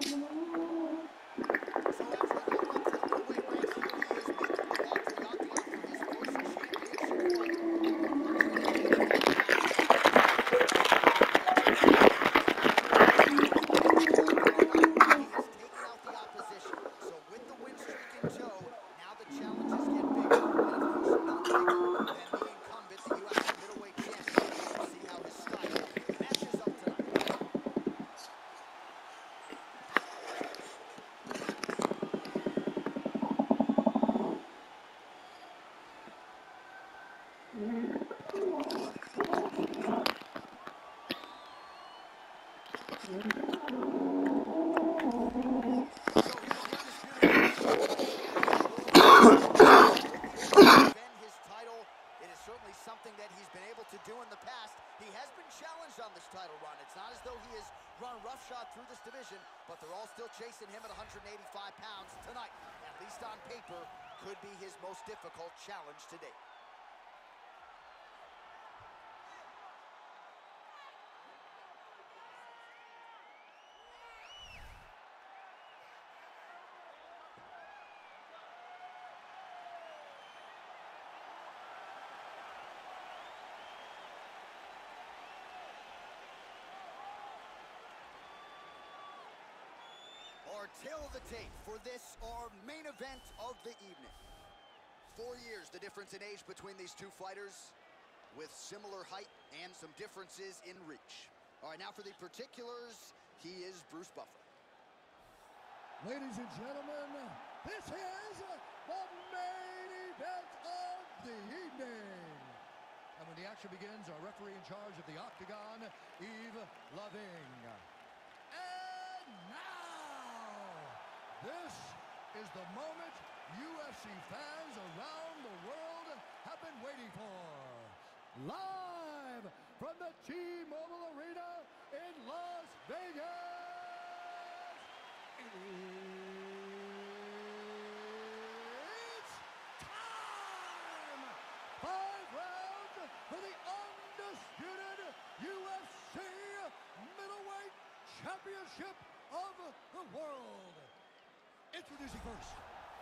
So after a little run to the middleweight ranks, here he is making the walk to the octagon for his first championship fight. He has taken out the opposition. So with the win streak in tow, now the challenges get bigger. And of course, not bigger than the incumbent, the UFC middleweight champion. We'll see how his style matches up tonight. defend his title. It is certainly something that he's been able to do in the past. He has been challenged on this title run. It's not as though he has run roughshod through this division, but they're all still chasing him at 185 pounds tonight. At least on paper, could be his most difficult challenge to date. Our tale of the tape for this, our main event of the evening. Four years, the difference in age between these two fighters, with similar height and some differences in reach. All right, now for the particulars, he is Bruce Buffer. Ladies and gentlemen, this is the main event of the evening. And when the action begins, our referee in charge of the Octagon, Eve Loving. And now, this is the moment UFC fans around the world have been waiting for. Live from the T-Mobile Arena in Las Vegas. It's time! Five rounds for the undisputed UFC middleweight championship of the world. Introducing first,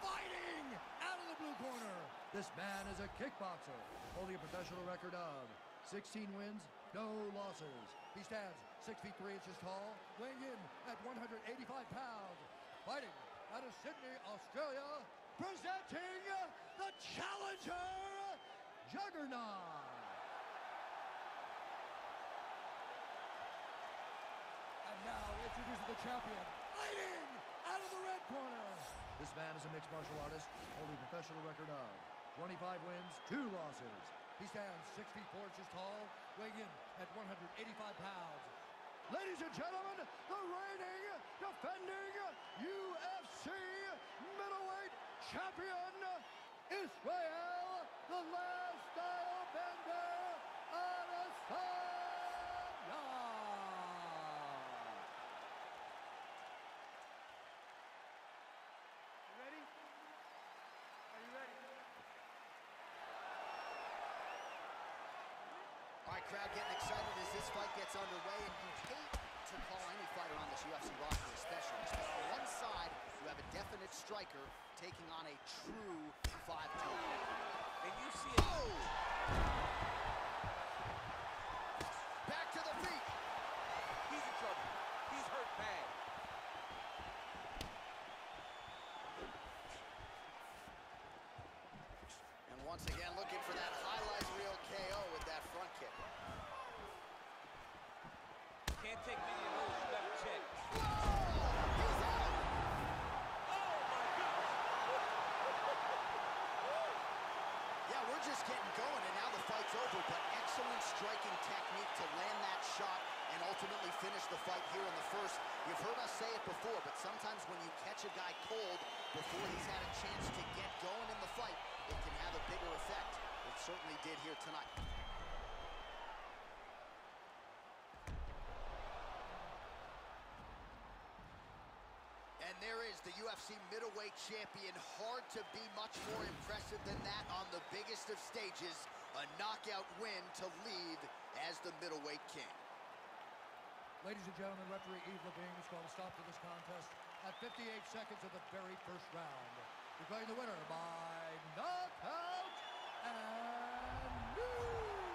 fighting out of the blue corner. This man is a kickboxer, holding a professional record of 16 wins, no losses. He stands 6 feet 3 inches tall, weighing in at 185 pounds. Fighting out of Sydney, Australia, presenting the challenger, Juggernaut. And now introducing the champion, fighting out of the red corner. This man is a mixed martial artist, holding a professional record of 25 wins, 2 losses. He stands 6 feet 4 inches tall, weighing in at 185 pounds. Ladies and gentlemen, the reigning, defending UFC middleweight champion, Israel, the last style bender, Adesanya. You ready? Are you ready? All right, crowd getting excited as this fight gets underway, and you hate to call any fighter on this UFC roster a specialist. But on one side, you have a definite striker taking on a true five-tool. And you see it. Oh! Back to the feet. He's in trouble. He's hurt bad. And once again, looking for that highlight reel KO with that front kick. Can't take many of those. You better check. He's out. Oh my gosh. Yeah, we're just getting going, and now the fight's over. But excellent striking technique to land that shot ultimately finish the fight here in the first. You've heard us say it before, but sometimes when you catch a guy cold before he's had a chance to get going in the fight, it can have a bigger effect. It certainly did here tonight. And there is the UFC middleweight champion. Hard to be much more impressive than that on the biggest of stages. A knockout win to lead as the middleweight king. Ladies and gentlemen, referee Eve Levine will stop to this contest at 58 seconds of the very first round. Declaring the winner by knockout and new